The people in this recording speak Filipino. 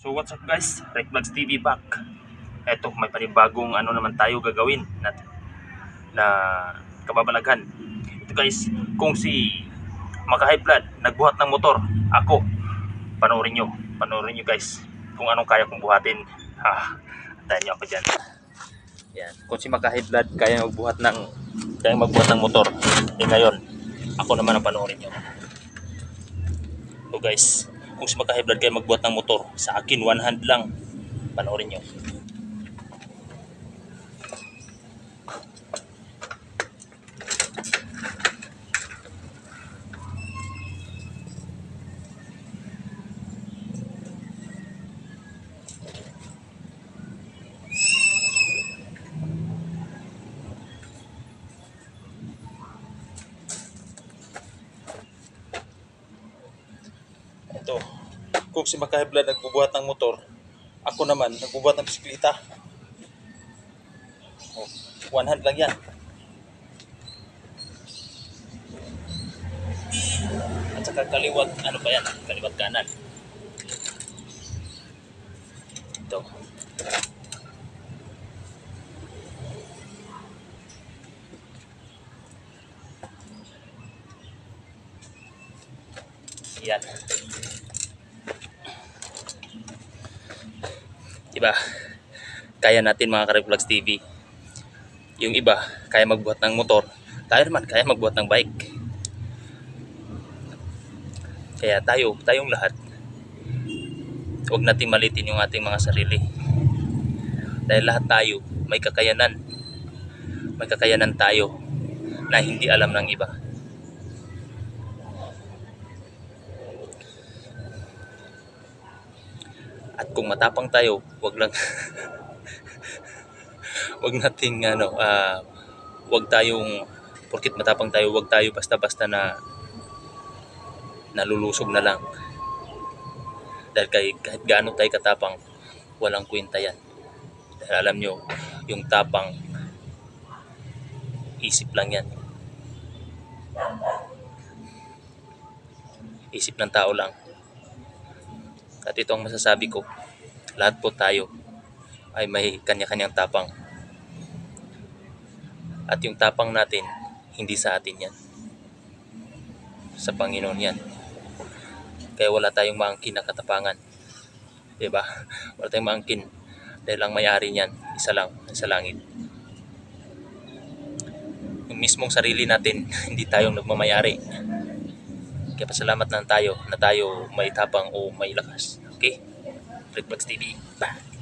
So what's up guys? Rec Vlogs TV back. Eto, may panibagong ano naman tayo gagawin na, na kababalaghan. Ito guys, kung si Maka High Blood nagbuhat ng motor, ako, panoorin nyo. Panoorin nyo guys kung anong kaya kong buhatin. Ah, antayin nyo ako dyan. Yan. Kung si Maka High Blood kaya magbuhat ng kaya magbuhat ng motor, eh ngayon, ako naman ang panoorin nyo. So guys, kung si Maka High Blood kaya magbuhat ng motor, sa akin one hand lang. Panoorin nyo. Ito. Kung si Maka High Blood nagbubuhat ng motor, ako naman nagbubuhat ng bisikleta. Oh, one hand lang yan. At saka kaliwat, ano ba yan? Kaliwat kanan. Ito. Yan. Diba? Kaya natin mga Kareflex TV. Yung iba, kaya magbuhat ng motor. Tayo naman, kaya magbuhat ng bike. Kaya tayo, tayong lahat, huwag natin malitin yung ating mga sarili. Dahil lahat tayo, may kakayanan. May kakayanan tayo na hindi alam ng iba. At kung matapang tayo, wag lang wag nating ano ah wag tayong porkit matapang tayo, wag tayo basta-basta na nalulusog na lang. Dahil kay, kahit gaano tayo katapang, walang kwenta yan. Dahil alam nyo, yung tapang, isip lang yan. Isip ng tao lang. At ito ang masasabi ko, lahat po tayo ay may kanya-kanyang tapang. At yung tapang natin, hindi sa atin yan. Sa Panginoon yan. Kaya wala tayong maangkin na katapangan. 'Di ba? Wala tayong maangkin. Dahil ang may-ari niyan, isa lang, sa langit. Yung mismong sarili natin, hindi tayong nagmamayari. Kaya pasalamat na tayo na tayo may tapang o may lakas. Okay? Reflex TV. Bye!